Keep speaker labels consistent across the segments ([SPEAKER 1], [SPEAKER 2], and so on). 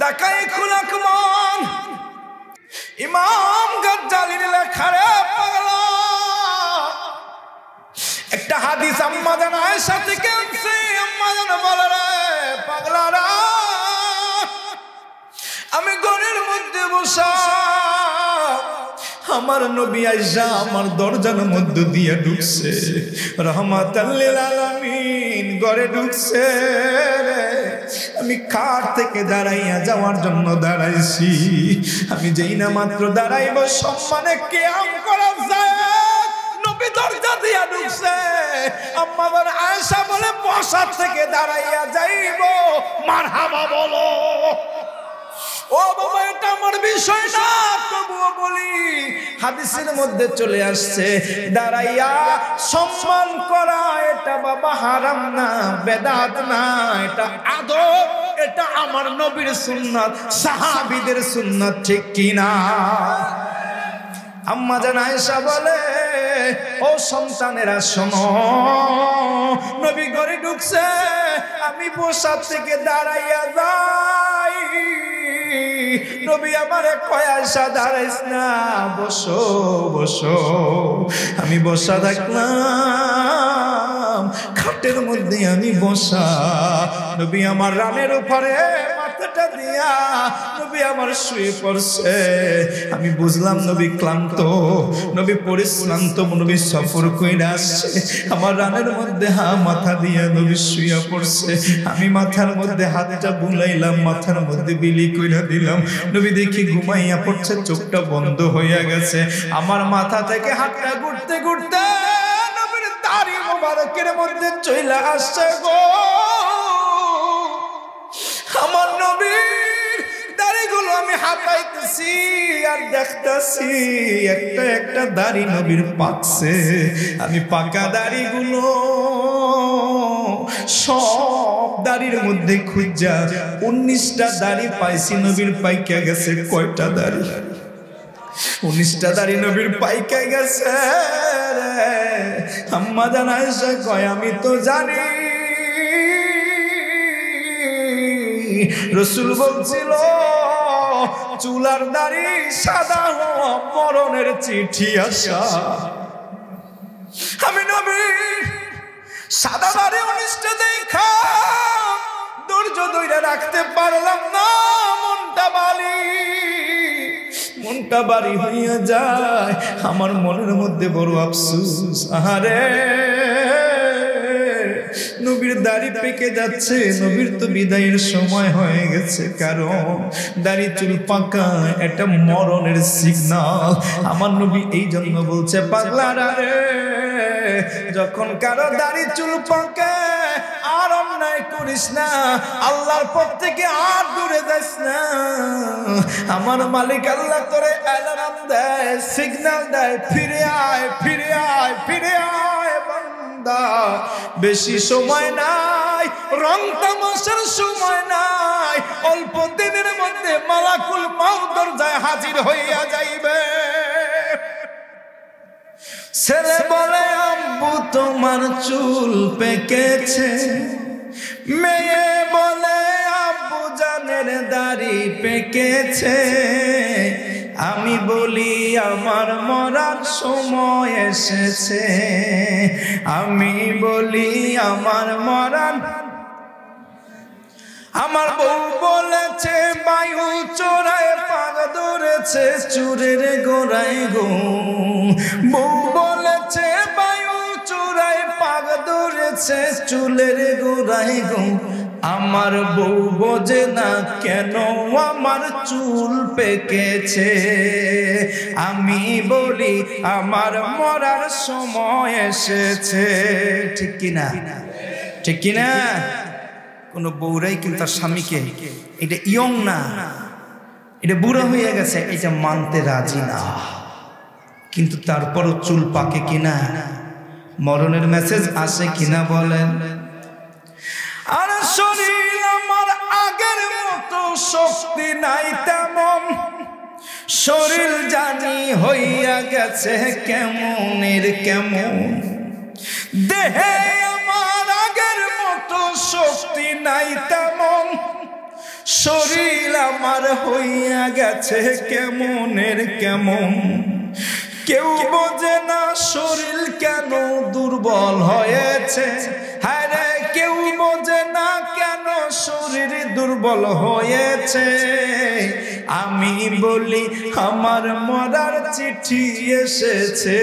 [SPEAKER 1] দেখাই খুলাক মন। ইমাম গজ্জালির লেখারে পাগলা। একটা হাদিস আম্মা জান আয়েশা থেকে আনছে। আম্মা জান বলে রে পাগলারা, আমি গরের মধ্যে বসা। আমার নবী আইসা আমার দরজার মধ্যে দিয়ে ঢুকছে। রহমাতাল্লিল আলামিন, ঘরে ঢুকছে। আমি খাট থেকে দাঁড়াইয়া যাওয়ার জন্য দাঁড়াইছি। আমি যেই না মাত্র দাঁড়াইব, সম্মানে কেয়াম করা যায়। নবী দরজা দিয়া ঢুকছে। আম্মাবার আয়সা বলে, বসার থেকে দাঁড়াইয়া যাইব। মারহাবা বলো। ও বাবা, এটা আমার বিষয় না, তবুও বলি, হাদিসের মধ্যে চলে আসছে, দাঁড়াইয়া সম্মান করা, এটা বাবা হারাম না, বেদাত না, এটা আদব, এটা আমার নবীর সুন্নাত, সাহাবীদের সুন্নাত, ঠিক কিনা? আম্মা জান আয়েশা বলে, ও সন্তানেরা, শোনো, নবী ঘরে ঢুকছে, আমি বসার থেকে দাঁড়াইয়া যাই। নবী আমারে কয়া সাধারাইস না। বসো বসো। আমি বসা থাকলাম খাটের মধ্যে আমি বসা। নবী আমার রানের উপরে মাথাটা দিয়া নবী আমার শুয়ে পড়ছে। আমি বুঝলাম নবী ক্লান্ত, নবী পরিশ্রান্ত, নবী সফর কইরা আসছে। আমার রানের মধ্যে হা মাথা দিয়া নবী শুয়ে পড়ছে। আমি মাথার মধ্যে হাতটা বুলাইলাম, মাথার মধ্যে বিলি কইরা দিলাম। নবী দেখি ঘুমাইয়া পড়ছে, চোখটা বন্ধ হইয়া গেছে। আমার মাথা থেকে হাতটা ঘুরতে ঘুরতে নবীর দাড়ি মোবারকের মধ্যে চইলা আসছে গো। আমার নবীর দাড়িগুলো আমি হাতাইতেছি আর দেখতেছি, একটা একটা দাড়ি নবীর পাকছে। আমি পাকা দাড়িগুলো সব দাড়ির মধ্যে খুঁজা, উনিশটা দাড়ি পাইছি নবীর পাইকা গেছে, কয়টা দাড়ি? উনিশটা দাড়ি নবীর পাইকা গেছে। আম্মা জানায় কয়, আমি তো জানি। রসুল বলছিল, চুলার দাড়ি সাদা মরণের চিঠি আসা। আমি নবী সাদা দাড়ি উনিশটা দেখা, ধৈর্য ধৈর্য রাখতে পারলাম না, মনটা বালি। মনটা বাড়ি হইয়া যায়, আমার মনের মধ্যে বড় আফসুস। আহারে! নবীর দাড়ি পেকে যাচ্ছে, নবীর তো বিদায়ের সময় হয়ে গেছে, কারণ দাড়ি চুল পাকা, এটা মরণের সিগনাল আমার নবী এই জন্য বলছে, পাগলারা রে, যখন কারও দাড়ি চুল পাকে, আর অন্যায় করিস না, আল্লাহর পর থেকে আর দূরে যাস না। আমার মালিক আল্লাহ তোরে অ্যালার্ম দেয় সিগনাল দেয় ফিরে আয় ফিরে আয় ফিরে আয়। বেশি সময় নাই, রং তামাশার সময় নাই, অল্প দিনের মধ্যে মালাকুল মাউ দরজায় হাজির হইয়া যাইবে। ছেলে বলে আব্বু তোমার চুল পেকেছে। মেয়ে বলে আব্বু জানের দাড়ি পেকেছে। আমি বলি, আমার মরার সময় এসেছে। আমি বলি, আমার মরার আমার বউ বলেছে, বায়ু চোরায় পাগ ধরেছে, চুরের গোড়ায় গো। বউ বলেছে, বায়ু চোরায় পাগ ধরেছে, চুলের গোড়ায় গো। আমার বউ বোঝে না কেন আমার চুল পেকেছে। আমি বলি, আমার মরার সময় এসেছে। ঠিক কিনা? ঠিক কিনা? কোনো বউরাই কিন্তু তার স্বামীকে, এটা ইয়ং না। এটা বুড়ো হয়ে গেছে এটা মানতে রাজি না। কিন্তু তারপরও চুল পাকে কিনা? মরণের মেসেজ আসে কিনা বলেন? শরীর আমার আগের মতো শক্তি নাই তেমন। শরীর জানি হইয়া গেছে কেমনের কেমন। দেহে আমার আগের মতো শক্তি নাই তেমন। শরীর আমার হইয়া গেছে কেমনের কেমন। কেউ বোঝে না শরীর কেন দুর্বল হয়েছে। হ্যাঁ কেউ বোঝে না কেন শরীর দুর্বল হয়েছে। আমি বলি, আমার মরার চিঠি এসেছে।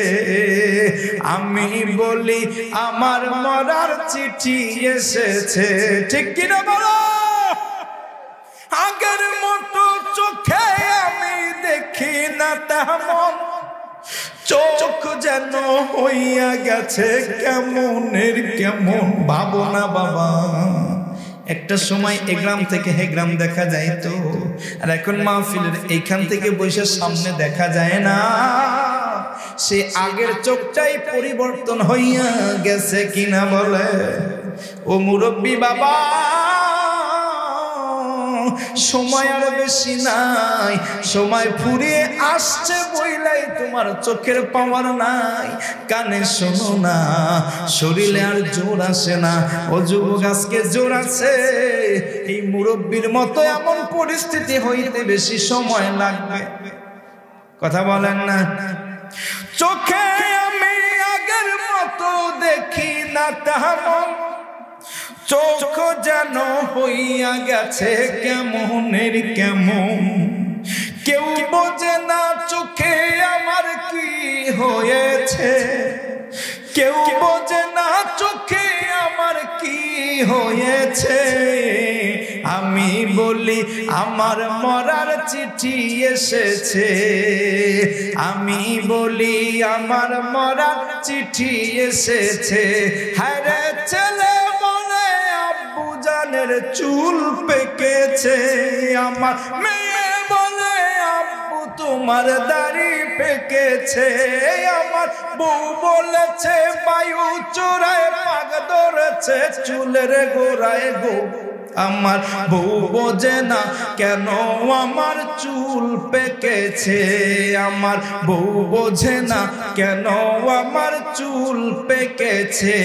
[SPEAKER 1] আমি বলি, আমার মরার চিঠি এসেছে। ঠিক কিনা বলো? আগের মতো চোখে আমি দেখি না তেমন চোখ যেন হইয়া গেছে কেমনের, কেমন? ভাবো না বাবা। একটা সময় এ গ্রাম থেকে হে গ্রাম দেখা যায় তো আর এখন মাহফিলের এইখান থেকে বসে সামনে দেখা যায় না। সে আগের চোখটাই পরিবর্তন হইয়া গেছে কিনা বলে। ও মুরব্বী বাবা সময় আর বেশি নাই। সময় ফুরিয়ে আসছে বইলাই তোমার চোখের পাওয়ার নাই। কানে শোনো না, শরীরে আর জোর আসে না। ও যুবক, আজকে জোর আছে। এই মুরব্বীর মতো এমন পরিস্থিতি হইতে বেশি সময় লাগবে। কথা বলেন না। চোখে আমি আগের মতো দেখি না তেমন। চোখ যেন হইয়া গেছে কেমনের কেমন? কেউ বোঝে না চোখে আমার কি হয়েছে। কেউ বোঝে না চোখে আমার কি হয়েছে। আমি বলি, আমার মরার চিঠি এসেছে। আমি বলি, আমার মরার চিঠি এসেছে। হ্যাঁ ছেলে জানের চুল পেকেছে আমার। মেয়ে বলে, আব্বু, তোমার দাড়ি পেকেছে। আমার বউ বলেছে, বায়ু চোরায় পাগ ধরেছে, চুলের গোড়ায় গো আমার বউ বোঝে না কেন আমার চুল পেকেছে। আমার বউ বোঝে না কেন আমার চুল পেকেছে।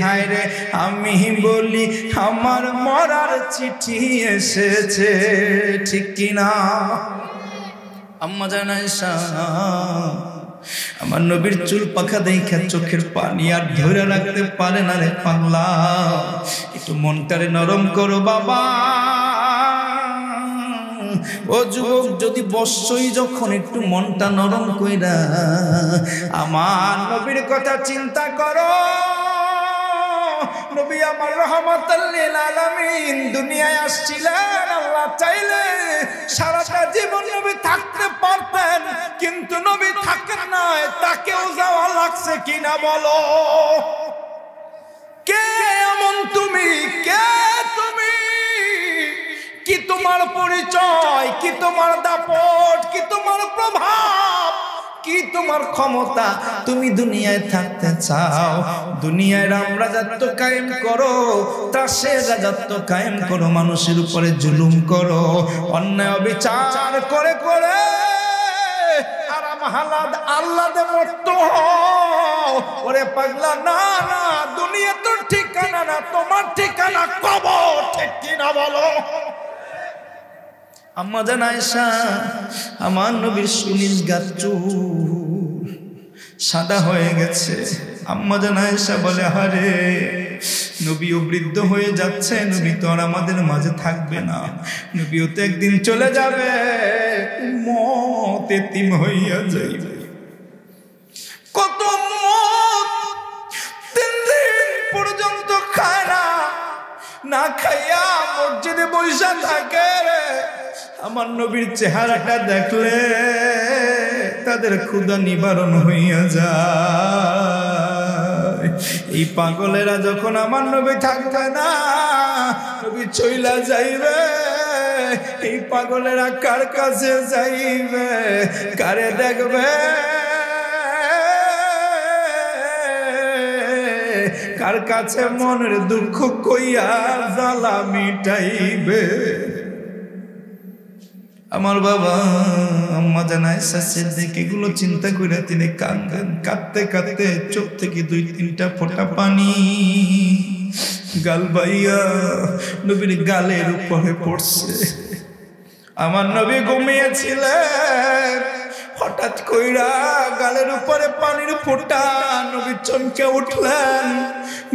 [SPEAKER 1] হায় রে আমি বলি আমার মরার চিঠি এসেছে, ঠিক কিনা? আম্মা জানাইসা আমার নবীর চুল পাখা দেখা চোখের পানি আর ধরে রাখতে পারে না রে পাগলা। একটু মনটারে নরম করো বাবা। ও যুবক, যদি বর্ষই যখন একটু মনটা নরম কইরা, আমার নবীর কথা চিন্তা করো। নবী আমার রহমতুল্লিল আলামিন, দুনিয়ায় আসছিলেন, আল্লাহ চাইলে সারাটা জীবন নবী থাকতে কিন্তু নবী থাকেন নাই তাকেও যাওয়া লাগছে কিনা বলো? কে এমন তুমি? কে তুমি? কি তোমার পরিচয়? কি তোমার দাপট? কি তোমার প্রভাব? কি তোমার ক্ষমতা? তুমি দুনিয়ায় থাকতে চাও। দুনিয়ায় রাম রাজাত্ব কায়েম করো তা সে রাজাত্ব কায়েম করো, মানুষের উপরে জুলুম করো, অন্যায় অবিচার করে করে হালাদ আল্লাদে মত্ত ওরে পাগলা, না না, দুনিয়া তোর ঠিকানা না, তোমার ঠিকানা কবর, ঠিক কিনা বলো? জান আয়সা আমার নবীর সুনিস গাচ্চু সাদা হয়ে গেছে। আম্মা জান আয়সা বলে হারে নবীও বৃদ্ধ হয়ে যাচ্ছে, নবী তো আর আমাদের মাঝে থাকবে না। নবীও তো একদিন চলে যাবে মত এতিম হইয়া যাইবে। কত তিন দিন পর্যন্ত খায় না না খাইয়া মসজিদে বৈশা থাকে আমার নবীর চেহারাটা দেখলে তাদের ক্ষুদা নিবারণ হইয়া যায়। এই পাগলেরা যখন আমার নবী থাকবে না, নবী চইলা যাইবে। এই পাগলেরা কার কাছে যাইবে? কারে দেখবে? কার কাছে মনের দুঃখ কইয়া জ্বালা মিটাইবে? আমার বাবা, আম্মা জানায় শাসের দিকে এগুলো চিন্তা করে তিনি কান্দেন। কাঁদতে কাঁদতে চোখ থেকে দুই তিনটা ফোঁটা পানি গাল বাইয়া নবীর গালের উপরে পড়ছে। আমার নবী ঘুমিয়েছিলেন। হঠাৎ কইরা গালের উপরে পানির ফোঁটা নবী চমকে উঠলেন।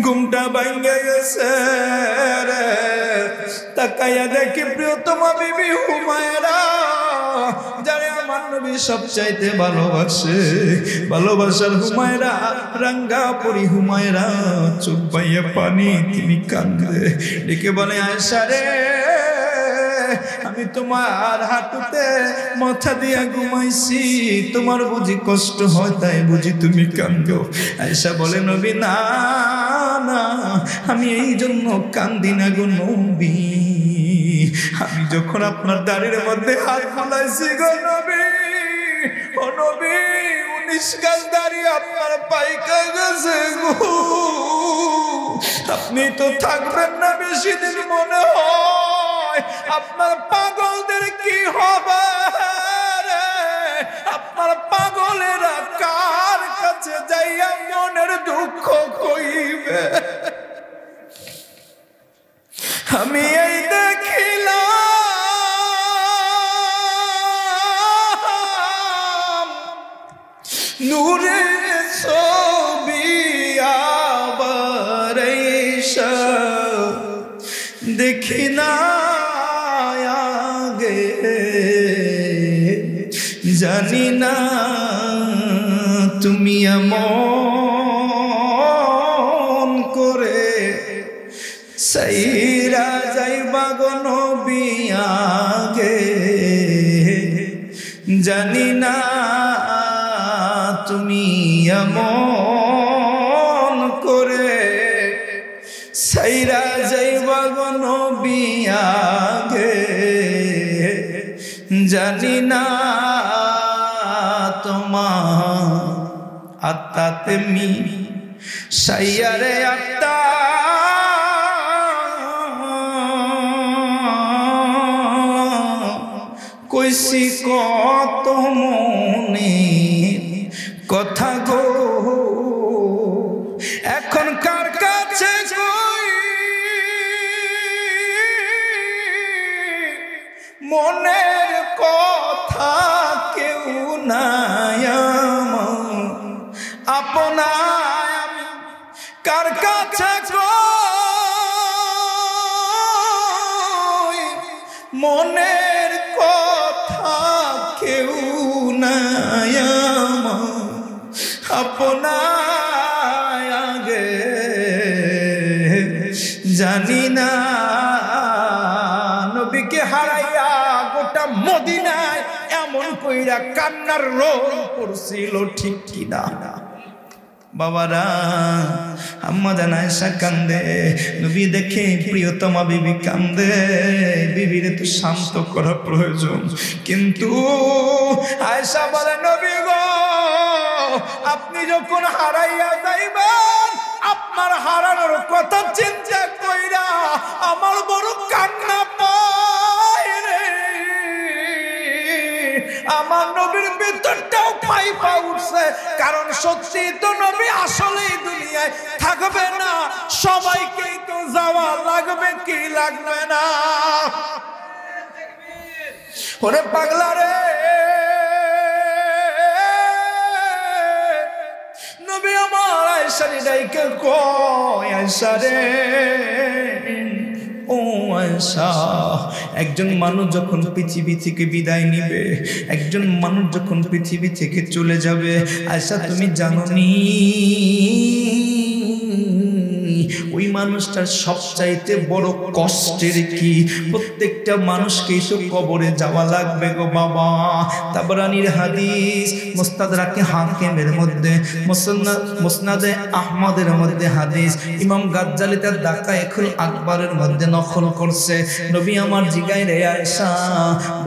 [SPEAKER 1] ঘুমটা ভাঙ্গে গেছে রে। তাকাইয়া দেখি প্রিয়তমা বিবি হুমায়রা, যারে আমার নবী সব চাইতে ভালোবাসে। ভালোবাসার হুমায়রা, রাঙ্গা পরি হুমায়রা, চোখ পাইয়া পানি, তিনি কান্দে। ডেকে বলে, আয়সা রে। আমি তোমার হাঁটুতে মাথা দিয়া ঘুমাইছি। তোমার বুঝি কষ্ট হয়, তাই বুঝি তুমি কান্দো আয়সা বলে, নবী, না না, আমি এই জন্য কান্দি না গো নবী। আমি যখন আপনার দাড়ির মধ্যে হাত ফলাইছি গো নবী, ও নবী, উনিশ গাছ আপনার পাইকা গেছে গো। আপনি তো থাকবেন না বেশি দিন মনে হয়। আপনার পাগলদের কি হবে? আপনার পাগলেরা কার কাছে যাইয়া মনের দুঃখ কইবে আমি এই দেখিলাম নূরে ছবি আবার দেখি না জানি না তুমি এমন করে সাইরা যাইবা নবী আগে। জানি না তুমি এমন আত্মাতে মি সাইয়ারে আত্মা কইসি কত আপনায় আগে জানি না। নবীকে হারাইয়া গোটা মদিনায় এমন কইরা কান্নার রোগ পড়ছিল ঠিক কিনা? বাবারা, আম্মা জান আয়সা কান্দে, নবী দেখে প্রিয়তমা বিবি কান্দে, বিবির তো শান্ত করা প্রয়োজন। কিন্তু আয়সা বলে, নবী গো আপনি যখন হারাইয়া যাইবেন, আপনার হারানোর কথা চিন্তা কইরা আমার বড় কান্না পায় রে। আমার নবীর ভিতরটাও পাইপা উঠছে, কারণ সত্যি তো নবী আসলেই দুনিয়ায় থাকবে না। সবাইকেই তো যাওয়া লাগবে কি লাগবে না। ওরে পাগলা রে। নবী আমার আয়সারি ডাইকে কয় আয়সা রে। ও আয়সা একজন মানুষ যখন পৃথিবী থেকে বিদায় নিবে, একজন মানুষ যখন পৃথিবী থেকে চলে যাবে আয়সা তুমি জানো নি মানুষটার সবচাইতে বড় কষ্টের কি? প্রত্যেকটা মানুষকেই তো কবরে যাওয়া লাগবে গো বাবা। তাবরানির হাদিস, মোস্তাদ রাখে হাকিমের মধ্যে মুসনাদে আহমদের মধ্যে হাদিস। ইমাম গাজ্জালি তার দাকা এখন আকবরের মধ্যে নকল করছে। নবী আমার জিগাই রে আয়সা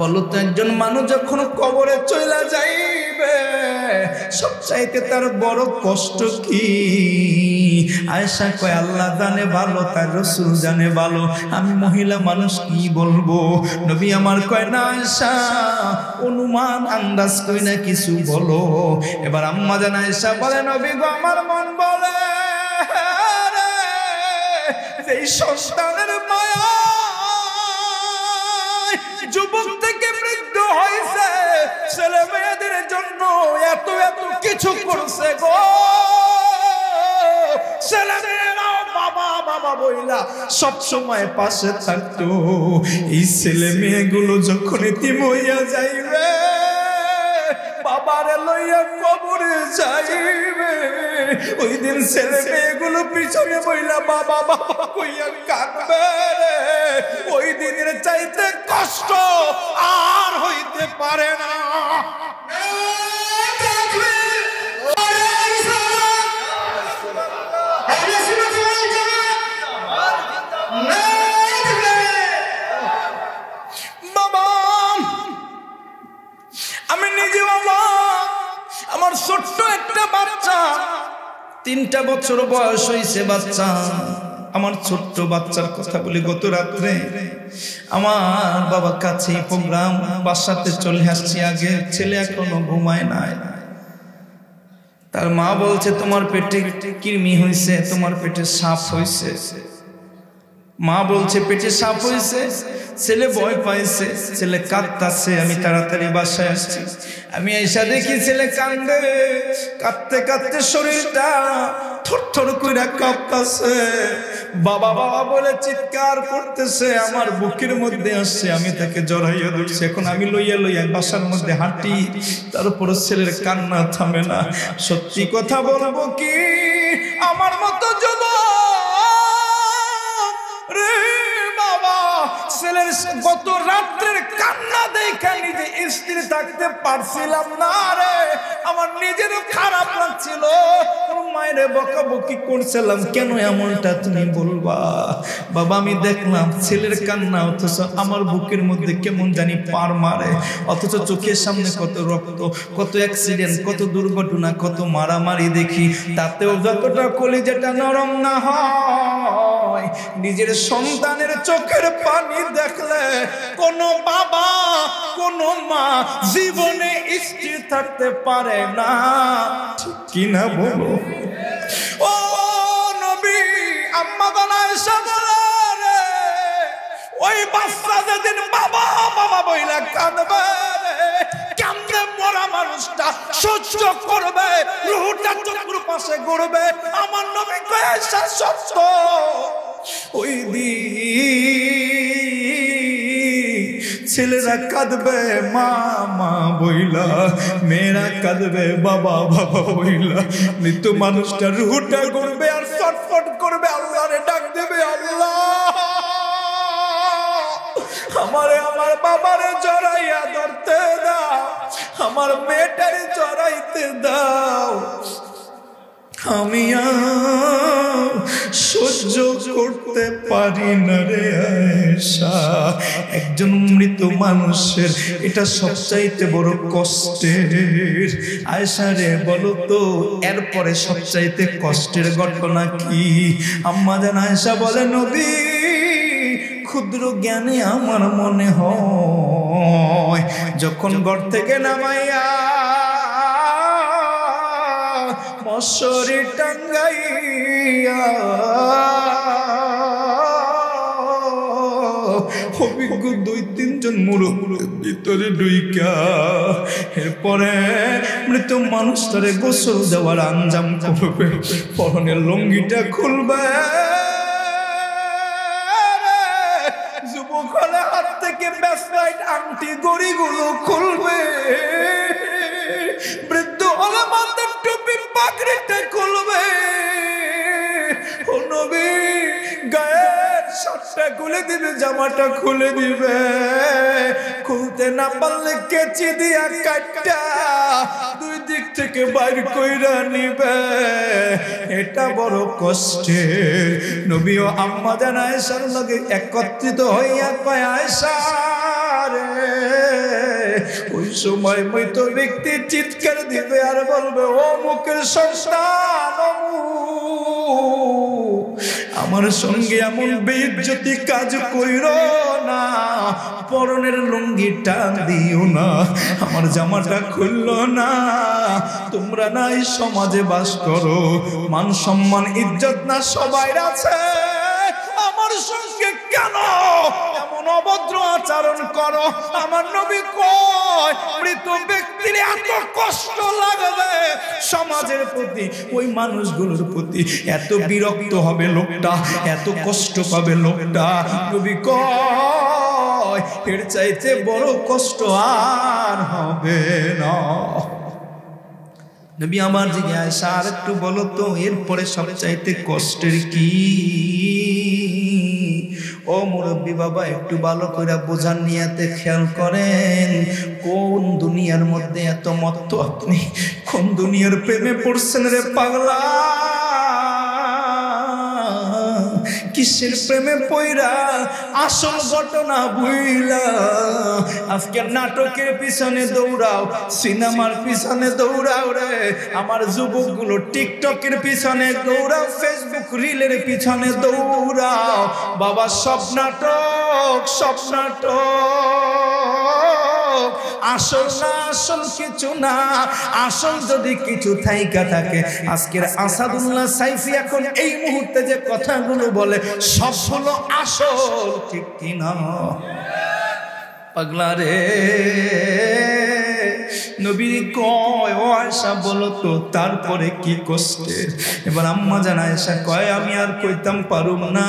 [SPEAKER 1] বলো তো একজন মানুষ যখন কবরে চলে যাইবে সবচাইতে তার বড় কষ্ট কি? আয়সা কয়, আল্লাহ জানে ভালো, তার রসুল জানে ভালো। আমি মহিলা মানুষ, কি বলব? নবী আমার কয়, না আয়সা অনুমান, আন্দাজ কই না কিছু বলো? এবার আম্মা জানা আয়সা বলে, নবী গো, আমার মন বলে এই সন্তানের মায়া কিছু করছে গো। ছেলেমেয়েরাও বাবা বাবা বইলা সব সময় পাশে থাকতো। এই ছেলে মেয়েগুলো যখন ইতিম হইয়া যাইবে বাবারে লইয়া কবরে যাইবে। ওই দিন ছেলে মেয়েগুলো পিছনে বইলা বাবা বাবা কইয়া কাঁদবে ওই দিনের চাইতে কষ্ট আর হইতে পারে না। ছোট্ট একটা বাচ্চা। তিনটা বছর বয়স হয়েছে বাচ্চা। আমার ছোট্ট বাচ্চার কথা বলি, গত রাত্রে আমার বাবা কাছে প্রোগ্রাম বাসাতে চলে আসছি আগে। ছেলে এখনও ঘুমায় নাই। তার মা বলছে, তোমার পেটে কৃমি হয়েছে, তোমার পেটে সাপ হয়েছে। মা বলছে, পেটে সাপ হয়েছে, ছেলে ভয় পাইছে, ছেলে কাঁদতাছে, আমি তাড়াতাড়ি বাসায় আসছি। আমি এসা দেখি ছেলে কান্দে, কাঁদতে কাঁদতে শরীরটা থর কইরা কাঁপতাছে। বাবা বাবা বলে চিৎকার করতেছে, আমার বুকের মধ্যে আসছে, আমি তাকে জড়াইয়া ধরছি। এখন আমি লইয়া লইয়া বাসার মধ্যে হাঁটি তার উপর ছেলের কান্না থামে না। সত্যি কথা বলব কি? আমার মতো যুবক রে বাবা, ছেলের গত রাত্রের কান্না দেখে নিজে স্ত্রী থাকতে পারছিলাম না রে। আমার নিজেরও খারাপ লাগছিল। মায়ের বকাবকি করছিলাম, কেন এমনটা তুমি বলবা? বাবা, আমি দেখলাম ছেলের কান্না, অথচ আমার বুকের মধ্যে কেমন জানি পার মারে। অথচ চোখের সামনে কত রক্ত, কত অ্যাক্সিডেন্ট কত দুর্ঘটনা, কত মারামারি দেখি। তাতেও যতটা কলিজাটা নরম না হয়। নিজের সন্তানের চোখের পানি দেখলে কোন বাবা, কোন মা জীবনে স্থির থাকতে পারে না। ঠিক কিনা বলো? ও নবী, আম্মা বানায় ওই বাচ্চা যেদিন বাবা বাবা বইলা কাঁদবে পাশে আমার নবী কয়েসা সত্য। ওই দিন ছেলেরা কাঁদবে মা মা বইলা, মেয়েরা কাঁদবে, বাবা বাবা বইলা। মৃত্যু মানুষটা রুহুটা গড়বে আর ছটফট করবে, আল্লাহরে ডাক দেবে, আল্লাহ। আমারে আমার বাবারে জড়াইয়া ধরতে দাও, আমার মেয়েটারে জড়াইতে দাও। আমি সহ্য করতে পারি না রে আয়েশা। একজন মৃত মানুষের এটা সবচাইতে বড় কষ্টের। আয়েশা রে, বলো তো, এরপরে সবচাইতে কষ্টের ঘটনা কি? আম্মা জান আয়েশা বলে, নবী, ক্ষুদ্র জ্ঞানে আমার মনে হয়, যখন ঘর থেকে নামাইয়া মশরি টাঙ্গাইয়া। অভিজ্ঞ দুই তিনজন মুরব্বীর ভিতরে ডুইকা এরপরে মৃত মানুষটারে গোসল দেওয়ার আঞ্জাম করবে। পরনের লঙ্গিটা খুলবে। জামাটা খুলে দিবে। খুলতে না পারলে কেচি দিয়া কাটটা দুই দিক থেকে বাইর কইরা নিবে। এটা বড় কষ্টে নবী ও আম্মা জান আয়েশার লগে একত্রিত হইয়া পায় আয়েশা রে। ওই সময় মৃত ব্যক্তি চিৎকার দিবে আর বলবে, ও মুখের সন্তান আমার সঙ্গে এমন বেজ্জতি কাজ কইর না, পরনের লুঙ্গিটা দিও না, আমার জামাটা খুলল না, তোমরা নাই সমাজে বাস করো, মান সম্মান, ইজ্জত না সবাই আছে। আমার সঙ্গে কেন? এমন অভদ্র আচরণ করো। আমার নবী কয়, মৃত ব্যক্তির এত কষ্ট লাগবে। সমাজের প্রতি, ওই মানুষগুলোর প্রতি এত বিরক্ত হবে লোকটা, এত কষ্ট পাবে লোকটা। নবী কয়, এর চাইতে বড় কষ্ট আর হবে না। নবী আমার জিজ্ঞাসা আর একটু বলো তো, এরপরে সব চাইতে কষ্টের কি? ও মুরব্বী বাবা, একটু ভালো করে বোঝার নিয়াতে খেয়াল করেন, কোন দুনিয়ার মধ্যে এত মত আপনি, কোন দুনিয়ার প্রেমে পড়ছেন রে পাগলা? কিসের প্রেমে পইরা? আসল ঘটনা বুইলা। আজকে নাটকের পিছনে দৌড়াও, সিনেমার পিছনে দৌড়াও রে। আমার যুবকগুলো টিকটকের পিছনে দৌড়াও, ফেসবুক রিলের পিছনে দৌড়াও। বাবা, সব নাটক সব নাটক। আসল না, আসল কিছু না। আসল যদি কিছু থাইকা থাকে, আজকের আসাদুল্লাহ সাইফি এখন এই মুহূর্তে যে কথাগুলো বলে, সব হলো আসল, ঠিক কিনা পাগলা রে। নবী কয়, ও আয়সা, বলো তো তারপরে কি কষ্টের এবার আম্মা জান আয়সা কয়, আমি আর কইতাম পারুম না।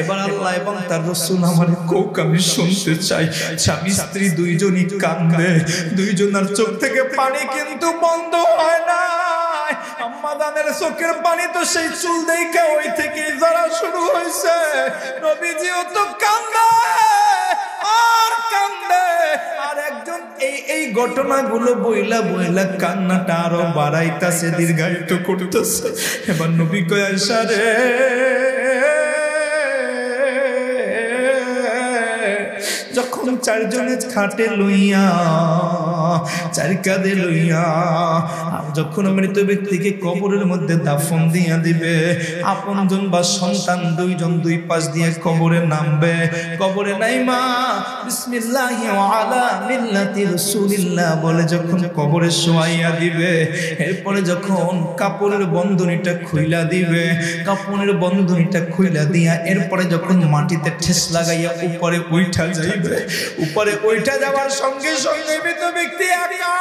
[SPEAKER 1] এবার আল্লাহ এবং তার রসুল আমার কোক, আমি শুনতে চাই। স্বামী, স্ত্রী দুইজনই কান্দে। দুইজনের চোখ থেকে পানি কিন্তু বন্ধ হয় না আম্মা দানের চোখের পানি তো সেই চুল দেখা ওই থেকে যারা শুরু হয়েছে নবীজিও তো কান্দে, আর কান্দে। আর এই এই ঘটনাগুলো বইলা বইলা কান্নাটা আরও বাড়াইতাছে, দীর্ঘায়িত করতেছে। এবার নবী কয়াসা রে। যখন চারজনে খাটে লইয়া, চারি কাঁধে লইয়া, আর যখন মৃত ব্যক্তিকে কবরের মধ্যে দাফন দিয়া দিবে আপনজন বা সন্তান দুইজন দুই পাশ দিয়ে কবরে নামবে। কবরে নাই মা, বিসমিল্লাহ আলা মিল্লাতি রাসূলিল্লাহ বলে যখন কবরে শোয়াইয়া দিবে, এরপরে যখন কাপড়ের বন্ধনীটা খুইলা দিবে, কাপড়ের বন্ধনীটা খুইলা দিয়া এরপরে যখন মাটিতে ঠেস লাগাইয়া উপরে উইঠা যাইবে উপরে উইঠা যাওয়ার সঙ্গে সঙ্গে মৃত ব্যক্তি একা।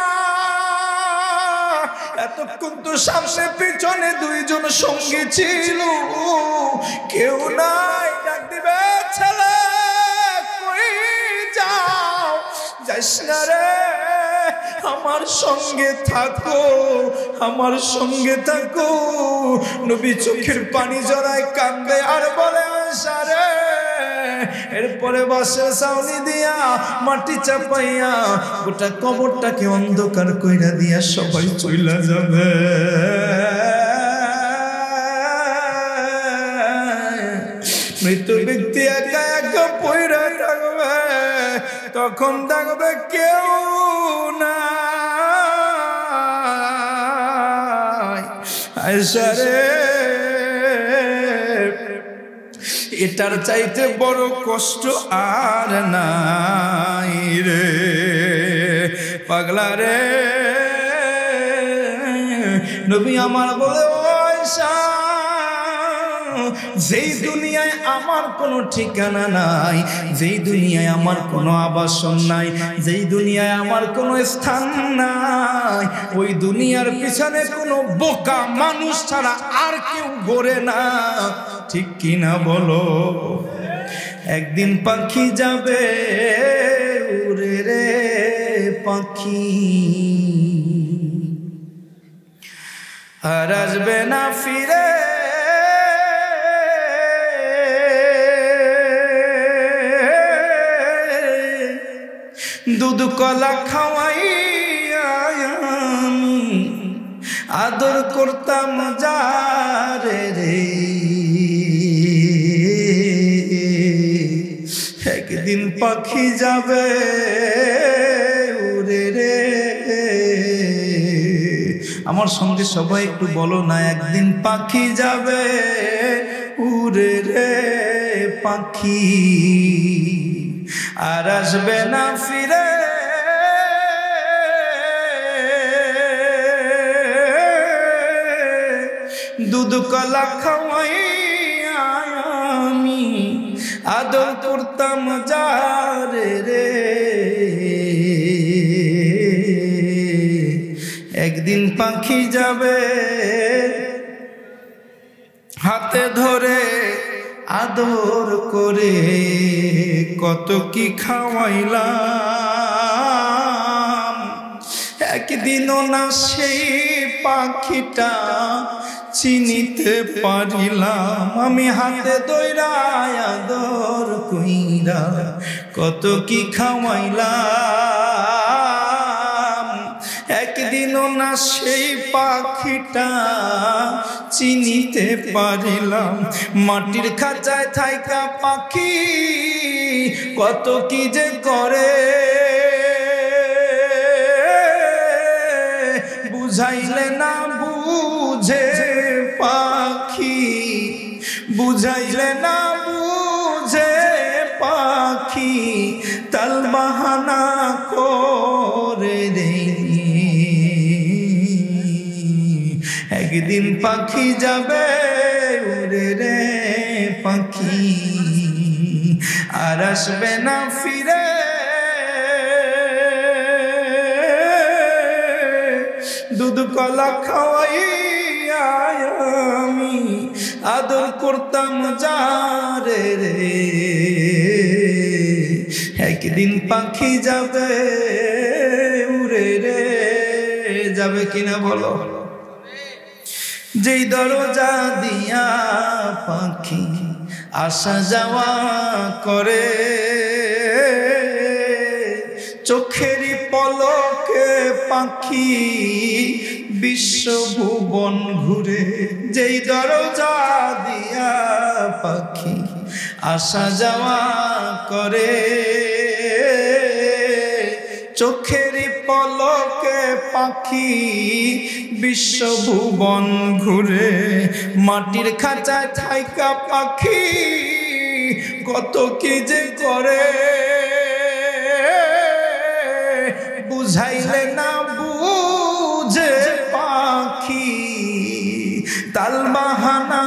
[SPEAKER 1] এতক্ষণ তো সামনে পিছনে দুইজন সঙ্গী ছিল। কেউ নাই, ডাক দিবে, ছেলে যাও? যাইস না রে, আমার সঙ্গে থাকো, আমার সঙ্গে থাকো। নবী চোখের পানি জড়ায় কান্দে আর বলে সারে এরপরে বাসের সাউনি দিয়া মাটি চাপাইয়া গোটা কবরটাকে অন্ধকার কইরা দিয়া সবাই চইলা যাবে। মৃত ব্যক্তি একা একা পইরা থাকবে, তখন থাকবে কেউ না আয়সারে এটার চাইতে বড় কষ্ট আর নাই রে। পাগলা রে। নবী আমার বলে ও আয়সা যেই দুনিয়ায় আমার কোনো ঠিকানা নাই, যেই দুনিয়ায় আমার কোনো আবাসন নাই, যেই দুনিয়ায় আমার কোনো স্থান নাই, ওই দুনিয়ার পিছনে কোনো বোকা মানুষ ছাড়া আর কেউ গড়ে না। ঠিক কিনা বলো? একদিন পাখি যাবে উড়ে রে পাখি। আর আসবে না ফিরে দুধ কলা খাওয়াইয়া আমি আদর করতাম যারে রে। একদিন পাখি যাবে উড়ে রে। আমার সঙ্গে সবাই একটু বলো না, একদিন পাখি যাবে উড়ে রে পাখি। আর আসবে না ফিরে। দুধ, কলা খাওয়াই আমি, আদর করতাম যারে রে। একদিন পাখি যাবে হাতে ধরে আদর করে কত কি খাওয়াইলাম? একদিনও না সেই পাখিটা চিনিতে পারিলাম। আমি হাতে দৈরায় আদর কইরা কত কি খাওয়াইলাম? না সেই পাখিটা চিনিতে পারিলাম। মাটির খাঁচায় থাইকা পাখি কত কি যে করে। বুঝাইলে না বুঝে পাখি, বুঝাইলে না বুঝে পাখি, তাল বাহানা করে। একদিন পাখি যাবে উড়ে রে পাখি। আর আসবে না ফিরে। দুধ কলা খাওয়াই আমি আদর করতাম যারে রে। একদিন পাখি যাবে উড়ে রে। যাবে কিনা বলো? যেই দরজা দিয়া পাখি আসা যাওয়া করে চোখেরই পলকে পাখি বিশ্বভুবন ঘুরে, যেই দরজা দিয়া পাখি আসা যাওয়া করে চোখেরই পলকে পাখি বিশ্বভুবন ঘুরে মাটির খাঁচায় থাইকা পাখি কত কি যে করে। বুঝাইলে না বুঝে পাখি তাল বাহানা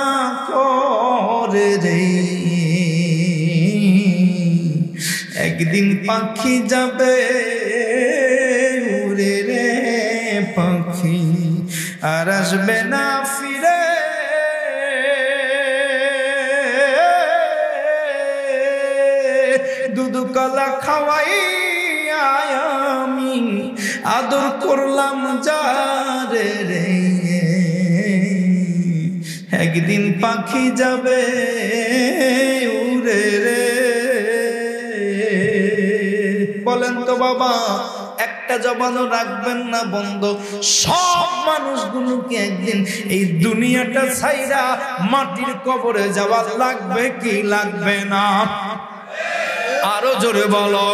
[SPEAKER 1] করে রে। একদিন পাখি যাবে আর আসবে না ফিরে। দুধ কলা খাওয়াই আমি আদর করলাম যারে রে। একদিন পাখি যাবে উড়ে রে। বলেন তো বাবা একটা জবানও রাখবেন না বন্ধ। সব মানুষগুলোকে একদিন এই দুনিয়াটা ছাইরা মাটির কবরে যাওয়া লাগবে কি লাগবে না? আরও জোরে বলো।